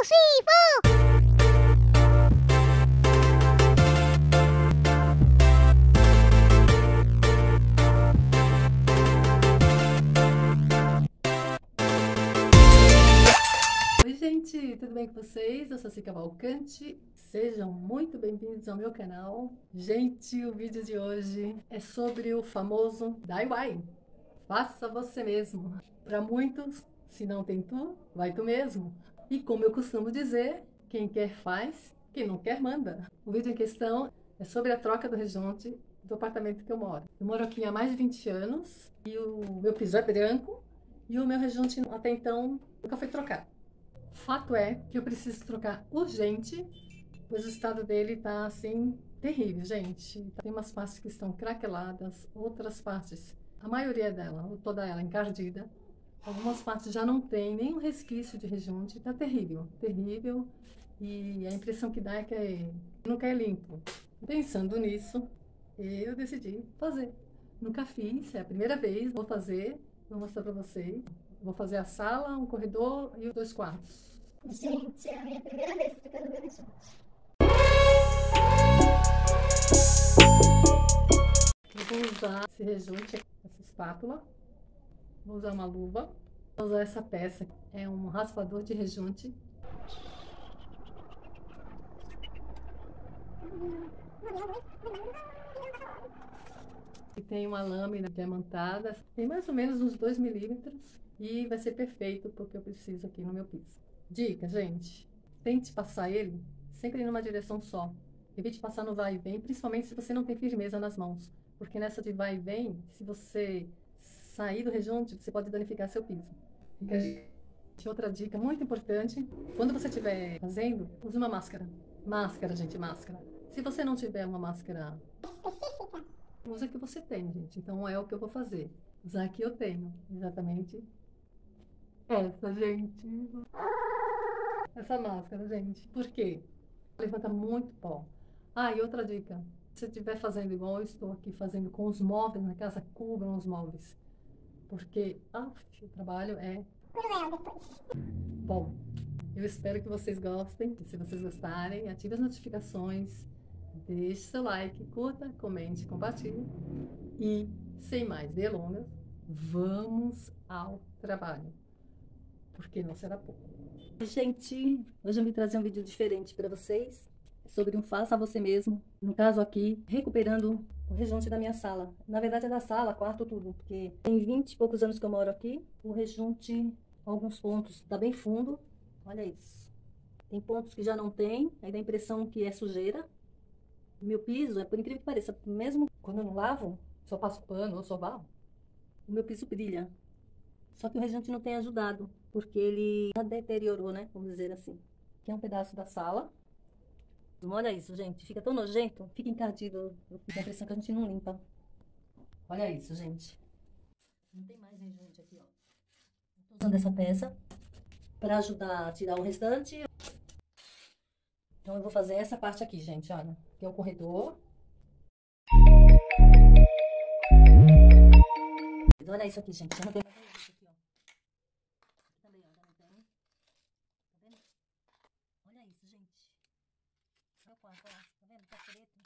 Oi, gente, tudo bem com vocês? Eu sou Cica Valcante. Sejam muito bem-vindos ao meu canal. Gente, o vídeo de hoje é sobre o famoso DIY. Faça você mesmo. Para muitos, se não tem tu, vai tu mesmo. E como eu costumo dizer, quem quer faz, quem não quer manda. O vídeo em questão é sobre a troca do rejunte do apartamento que eu moro. Eu moro aqui há mais de 20 anos e o meu piso é branco e o meu rejunte até então nunca foi trocado. Fato é que eu preciso trocar urgente, pois o estado dele tá assim terrível, gente. Tem umas partes que estão craqueladas, outras partes, a maioria dela, toda ela encardida. Algumas partes já não tem nenhum resquício de rejunte, tá terrível, terrível. E a impressão que dá é que nunca é limpo. Pensando nisso, eu decidi fazer. Nunca fiz, é a primeira vez, vou fazer, vou mostrar para vocês. Vou fazer a sala, um corredor e os dois quartos. Gente, é a minha primeira vez tocando meu rejunte. Eu vou usar esse rejunte, essa espátula. Vou usar uma luva. Vou usar essa peça, é um raspador de rejunte. E tem uma lâmina diamantada, tem mais ou menos uns 2 milímetros. E vai ser perfeito porque eu preciso aqui no meu piso. Dica, gente. Tente passar ele sempre numa direção só. Evite passar no vai e vem, principalmente se você não tem firmeza nas mãos. Porque nessa de vai e vem, se você sair do rejunte, você pode danificar seu piso. Fica Outra dica muito importante, quando você estiver fazendo, use uma máscara. Máscara, gente, máscara. Se você não tiver uma máscara usa a que você tem, gente. Então é o que eu vou fazer. Usar a que eu tenho, exatamente essa, gente. Essa máscara, gente. Por quê? Levanta muito pó. Ah, e outra dica. Se você estiver fazendo igual eu estou aqui fazendo com os móveis na casa, cubram os móveis. Porque ah, o trabalho é bom. Eu espero que vocês gostem. Se vocês gostarem, ative as notificações, deixe seu like, curta, comente, compartilhe. E, sem mais delongas, vamos ao trabalho. Porque não será pouco. Gente, hoje eu vim trazer um vídeo diferente para vocês sobre um faça você mesmo. No caso aqui, recuperando o rejunte da minha sala. Na verdade é da sala, quarto, tudo, porque tem 20 e poucos anos que eu moro aqui. O rejunte, alguns pontos, tá bem fundo. Olha isso. Tem pontos que já não tem, aí dá a impressão que é sujeira. Meu piso, é por incrível que pareça, mesmo quando eu não lavo, só passo pano ou só varro, o meu piso brilha. Só que o rejunte não tem ajudado, porque ele já deteriorou, né? Vamos dizer assim. Aqui é um pedaço da sala. Olha isso, gente. Fica tão nojento. Fica encardido. Eu fico a impressão que a gente não limpa. Olha isso, gente. Não tem mais rejunte aqui, ó. Estou usando essa peça para ajudar a tirar o restante. Então, eu vou fazer essa parte aqui, gente, olha. Aqui é o corredor. Olha isso aqui, gente. Já não tem mais rejunte aqui, ó. Aqui também, ó. Já não tem. Tá vendo? Olha isso, gente. Olha o quarto, ó. Tá vendo? Tá preto.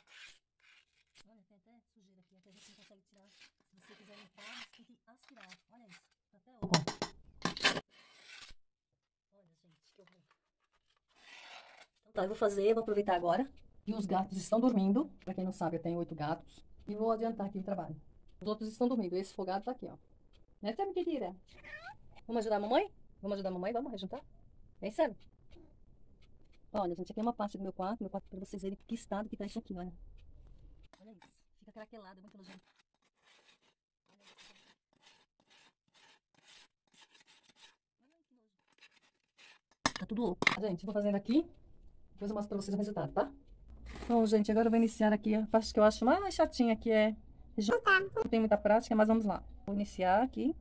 Olha, tem até sujeira aqui, que a gente não consegue tirar. Se você quiser limpar, você tem que aspirar. Olha isso. Tá até oco. Olha, gente, que horror. Então tá, eu vou fazer, vou aproveitar agora. E os gatos estão dormindo. Pra quem não sabe, eu tenho oito gatos. E vou adiantar aqui o trabalho. Os outros estão dormindo. Esse folgado tá aqui, ó. Né, Sam, que tira? Vamos ajudar a mamãe? Vamos ajudar a mamãe? Vamos rejuntar? Vem, Sam. Olha, gente, aqui é uma parte do meu quarto. Meu quarto, pra vocês verem que estado que tá isso aqui, olha. Olha isso. Fica craquelado, é muito nojento. Tá tudo louco. Gente, vou fazendo aqui. Depois eu mostro pra vocês o resultado, tá? Bom, gente, agora eu vou iniciar aqui a parte que eu acho mais chatinha, que é... Não tem muita prática, mas vamos lá. Vou iniciar aqui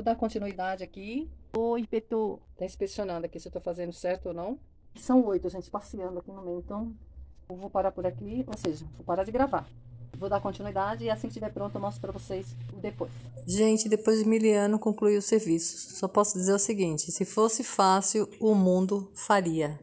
o trabalho. continuidade aqui. Oi, Petô. Tá inspecionando aqui se eu tô fazendo certo ou não. São oito, gente, passeando aqui no meio. Então, eu vou parar por aqui, ou seja, vou parar de gravar. Vou dar continuidade e assim que estiver pronto eu mostro para vocês depois. Gente, depois de Miliano concluir o serviço, só posso dizer o seguinte: se fosse fácil, o mundo faria.